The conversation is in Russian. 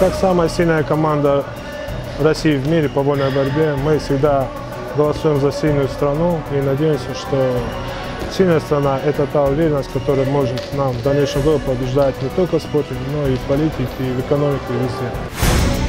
Как самая сильная команда России в мире по вольной борьбе, мы всегда голосуем за сильную страну и надеемся, что сильная страна – это та уверенность, которая может нам в дальнейшем году побеждать не только в спорте, но и в политике, и в экономике, и везде.